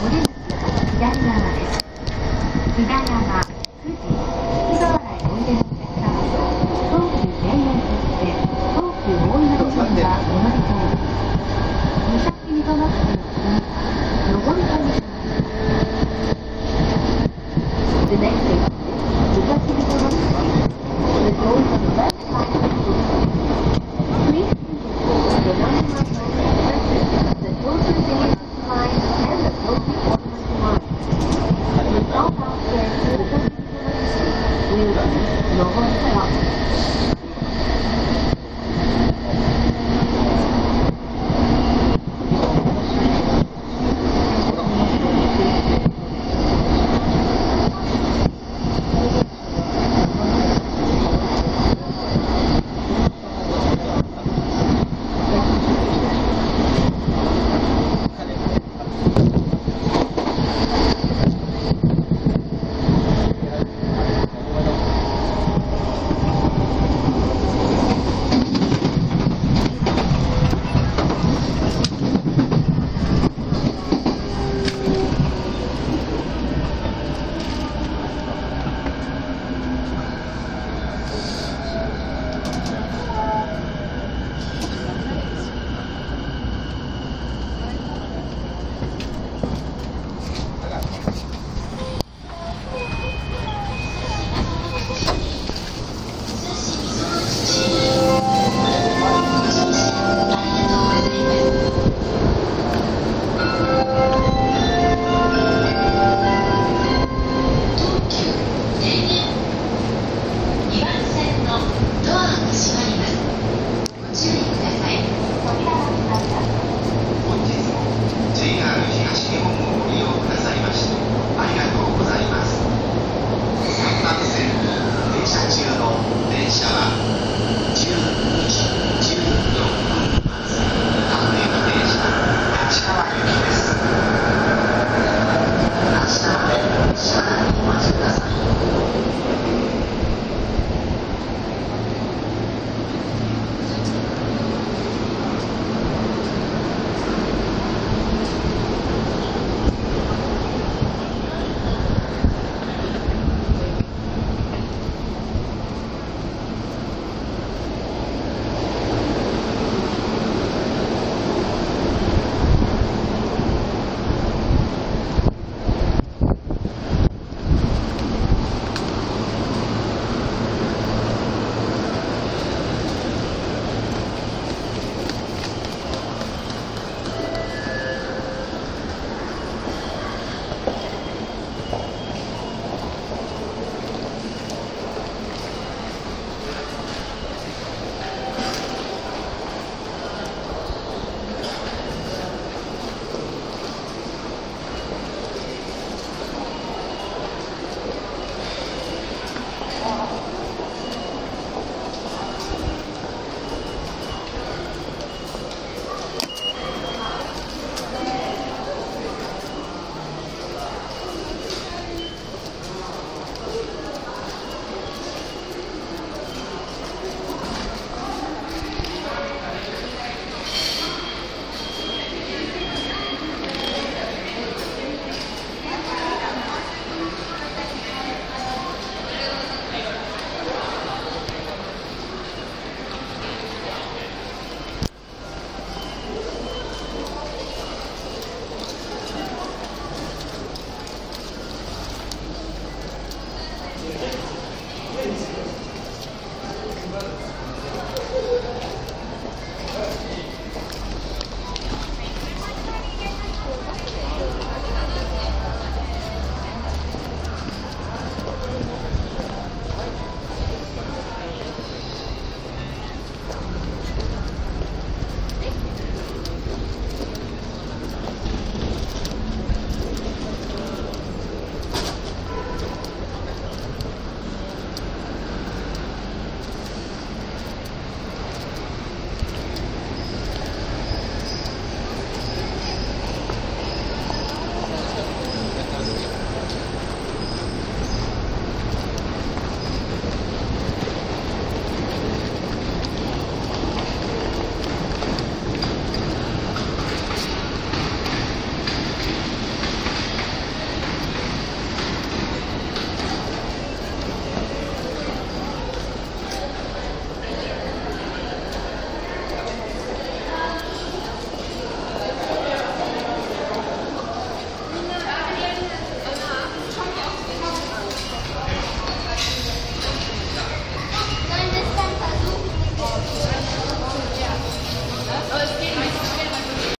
お出口は左側です。左側、富士、木原へおいでのお客様 Thank you.